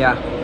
yeah.